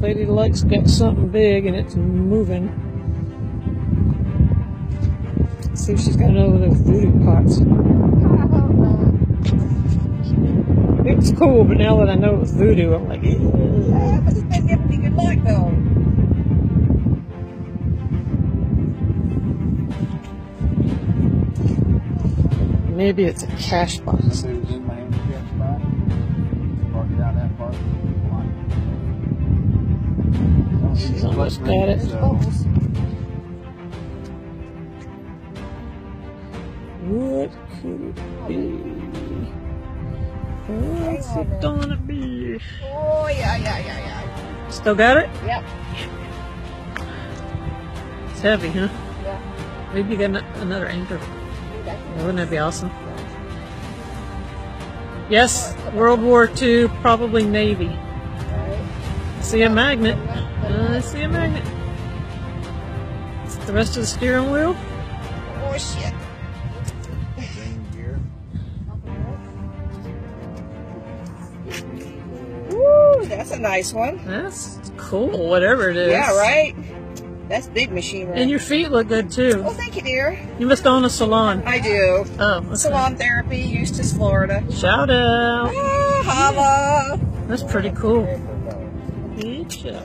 Lady Luck's got something big and it's moving. Let's see if she's got another of those voodoo pots. It was cool, but now that I know it was voodoo, I'm like, it's been giving me good luck though. maybe it's a cash box. She's almost got it. What could it be? What's it gonna be? Oh yeah, yeah, yeah, yeah. Still got it? Yep. It's heavy, huh? Yeah. Maybe you got another anchor. Wouldn't that be awesome? Yes, World War II, probably Navy. I see a magnet. I see a magnet. Is it the rest of the steering wheel? Oh shit. Woo, that's a nice one. That's cool, whatever it is. Yeah, right? That's big machinery. And your feet look good too. Oh, thank you, dear. You must own a salon. I do. Oh, okay. Salon therapy, Eustis, Florida. Shout out. Ah, holla. That's pretty cool. Yeah.